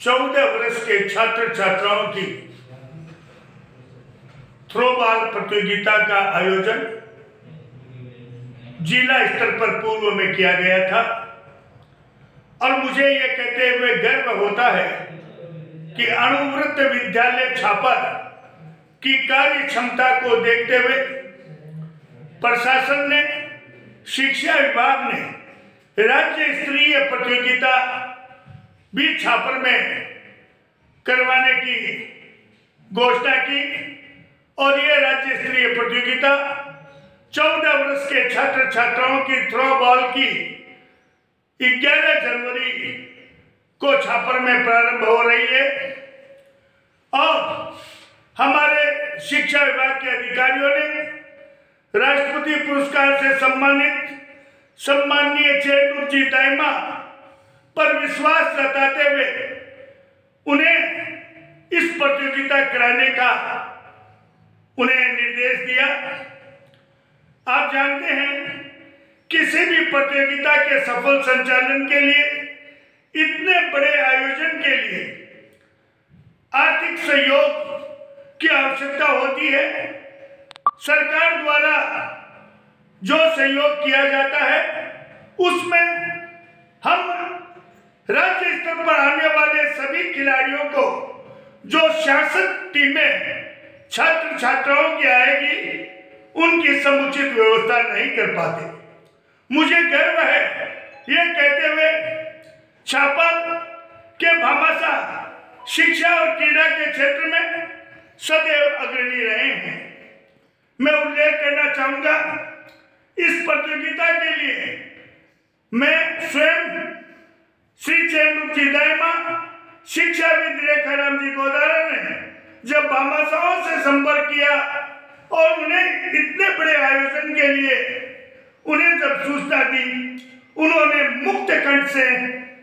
चौदह वर्ष के छात्र छात्राओं की थ्रोबॉल प्रतियोगिता का आयोजन जिला स्तर पर पूर्व में किया गया था। और मुझे ये कहते हुए गर्व होता है कि अणुवृत्त विद्यालय छापर की कार्य क्षमता को देखते हुए प्रशासन ने, शिक्षा विभाग ने राज्य स्तरीय प्रतियोगिता भी छापर में करवाने की घोषणा की और ये राज्य स्तरीय प्रतियोगिता चौदह वर्ष के छात्र छात्राओं की थ्रो बॉल की 11 जनवरी को छापर में प्रारंभ हो रही है। और हमारे शिक्षा विभाग के अधिकारियों ने राष्ट्रपति पुरस्कार से सम्मानित, सम्माननीय चेंडू जी दाइमा पर विश्वास जताते हुए उन्हें इस प्रतियोगिता कराने का उन्हें निर्देश दिया। आप जानते हैं, किसी भी प्रतियोगिता के सफल संचालन के लिए, इतने बड़े आयोजन के लिए आर्थिक सहयोग की आवश्यकता होती है। सरकार द्वारा जो सहयोग किया जाता है, उसमें हम राज्य स्तर पर आने वाले सभी खिलाड़ियों को, जो शासक टीमें छात्र छात्राओं की आएगी, उनकी समुचित व्यवस्था नहीं कर पाते। मुझे गर्व है, ये कहते हुए छापा के भामाशा शिक्षा और क्रीड़ा के क्षेत्र में सदैव अग्रणी रहे हैं। मैं उल्लेख करना चाहूँगा, इस प्रतियोगिता के लिए मैं स्वयं श्री चैन दायमा शिक्षाविद रेखाराम जी गोदारा ने जब भामाशाहों से संपर्क किया और उन्हें इतने बड़े आयोजन के लिए। उन्हें जब सूचना दी, उन्होंने मुक्त कंठ से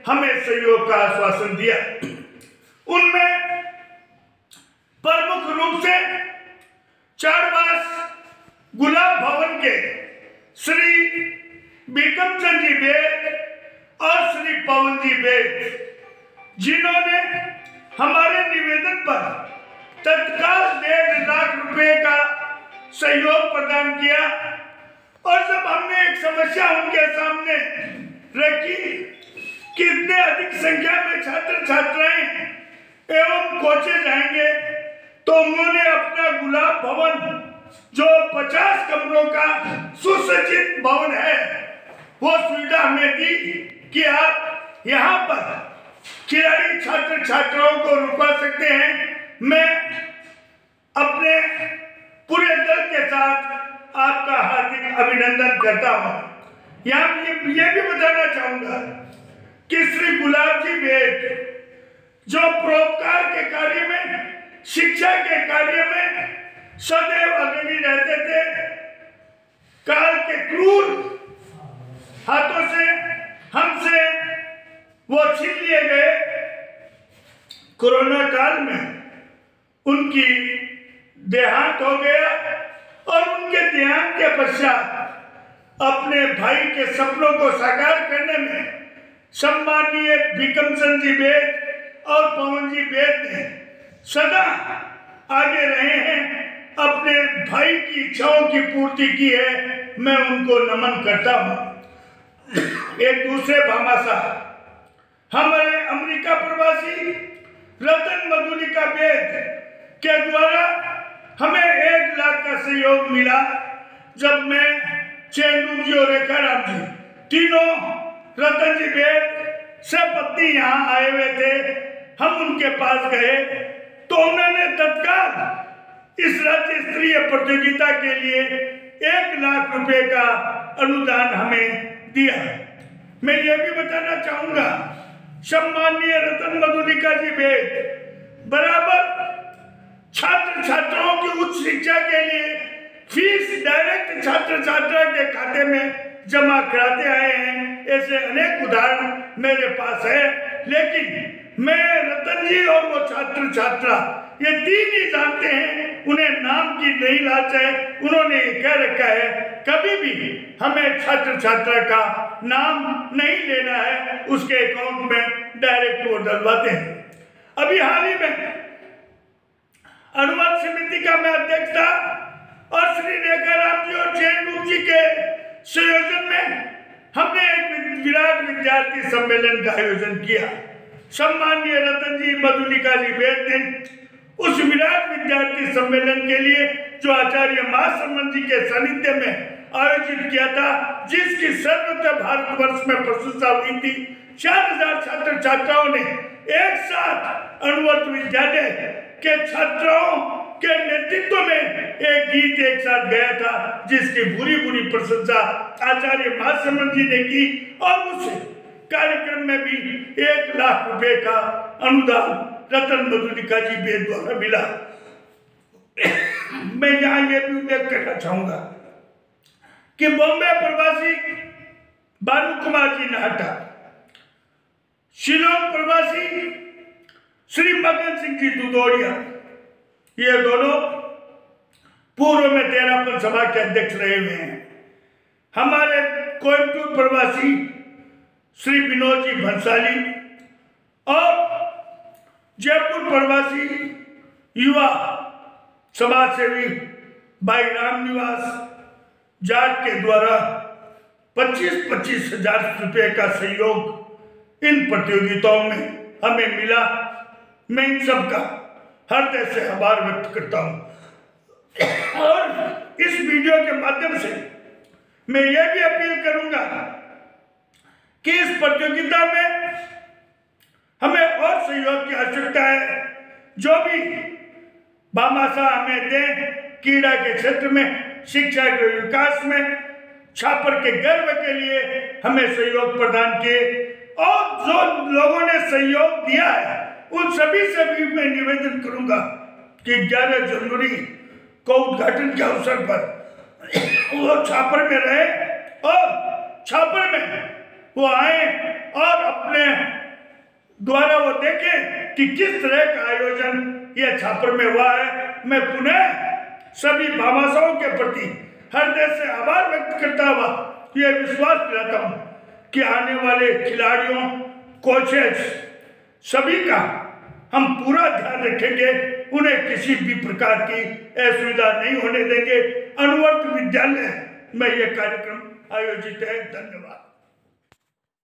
हमें सहयोग का आश्वासन दिया। उनमें प्रमुख रूप से चारवास गुलाब भवन के श्री बीकम चंद जी बेद और श्री पवन जी बेद जिन्होंने हमारे निवेदन पर तत्काल डेढ़ लाख रुपए का सहयोग प्रदान किया। और जब हमने एक समस्या उनके सामने रखी कि इतने अधिक संख्या में छात्र छात्राएँ एवं कोचे जाएँगे तो उन्होंने अपना गुलाब भवन, जो 50 कमरों का सुसज्जित भवन है, वो सुविधा हमें दी कि आप यहाँ पर खिलाड़ी छात्र छात्राओं को रुकवा सकते हैं। मैं अपने पूरे दल के साथ आपका हार्दिक अभिनंदन करता हूँ। यहाँ ये, ये भी बताना चाहूँगा कि श्री गुलाब जी बेद जो परोपकार के कार्य में शिक्षा के कार्य में सदैव अग्रणी रहते थे काल के क्रूर हाथों से हमसे वो छीन लिए गए। कोरोना काल में उनकी देहांत हो गया और उनके के पश्चात अपने भाई के सपनों को साकार करने में सम्मानीय भिकम चंद जी बेद और पवन जी बेद ने सदा आगे रहे हैं, अपने भाई की इच्छाओं की पूर्ति की है, मैं उनको नमन करता हूँ। एक दूसरे भामाशा हमारे अमेरिका प्रवासी रतन मधुलिका बेद के द्वारा हमें एक लाख का सहयोग मिला। जब मैं चेंदू जी और रेखा राम जी, तीनों रतन जी बेद सब पत्नी यहाँ आए हुए थे। हम उनके पास गए तो उन्होंने तत्काल इस राज्य स्तरीय प्रतियोगिता के लिए एक लाख रुपए का अनुदान हमें दिया। मैं ये भी बताना चाहूँगा सम्मानीय रतन मधुलिका जी बेद बराबर छात्र छात्राओं की उच्च शिक्षा के लिए फ़ीस डायरेक्ट छात्र छात्रा के खाते में जमा कराते आए हैं। ऐसे अनेक उदाहरण मेरे पास है, लेकिन मैं रतन जी और वो छात्र छात्रा ये तीन ही जानते हैं, उन्हें नाम की नहीं लाच है, उन्होंने ये कह रखा है, कभी भी हमें छात्र छात्रा का नाम नहीं लेना है, उसके अकाउंट में डायरेक्ट वो डलवाते हैं। अभी हाल ही में अनुवाद समिति का मैं अध्यक्ष था और श्री रेखा राम जी और जैन जी के संयोजन में हमने एक विराट विद्यार्थी सम्मेलन का आयोजन किया। सम्मानीय रतन जी, मधुलिका जी वेद ने उस विराट विद्यार्थी सम्मेलन के लिए जो आचार्य महासम्मन जी के सानिध्य में आयोजित किया था, जिसकी सर्वत्र भारतवर्ष में प्रशंसा हुई थी, चार हज़ार छात्र छात्राओं ने एक साथ अनुवर्त विद्यालय के छात्रों के नेतृत्व में एक गीत एक साथ गया था, जिसकी बुरी बुरी प्रशंसा आचार्य महासमन जी ने की और उस कार्यक्रम में भी एक लाख रुपए का अनुदान रतन मधुलिका जी बे द्वारा मिला। मैं यहाँ ये भी उल्लेख करना चाहूँगा कि बॉम्बे प्रवासी बालू कुमार जी नाटा शिलोंग प्रवासी श्री मगन सिंह जी दुदौड़िया ये दोनों पूर्व में तेरापन सभा के अध्यक्ष रहे हुए हैं। हमारे कोयमटूर प्रवासी श्री विनोद जी भंसाली और जयपुर प्रवासी युवा समाज सेवी भाई राम निवास जाट के द्वारा पच्चीस पच्चीस हज़ार रुपये का सहयोग इन प्रतियोगिताओं में हमें मिला। मैं इन सब का हृदय से आभार व्यक्त करता हूँ। और इस वीडियो के माध्यम से मैं यह भी अपील करूँगा कि इस प्रतियोगिता में हमें और सहयोग की आवश्यकता है। जो भी बामासा हमें दे कीड़ा के क्षेत्र में, शिक्षा के विकास में, छापर के गर्व के लिए हमें सहयोग प्रदान किए और जो लोगों ने सहयोग दिया है उन सभी से भी मैं निवेदन करूँगा कि 11 जनवरी को उद्घाटन के अवसर पर वो छापर में रहे और छापर में वो आए और अपने द्वारा वो देखे कि किस तरह का आयोजन ये छापर में हुआ है। मैं पुनः सभी भामाशाओं के प्रति हृदय से आभार व्यक्त करता हुआ यह विश्वास दिलाता हूँ कि आने वाले खिलाड़ियों कोचेस सभी का हम पूरा ध्यान रखेंगे, उन्हें किसी भी प्रकार की असुविधा नहीं होने देंगे। अनुवर्त विद्यालय में यह कार्यक्रम आयोजित है। धन्यवाद।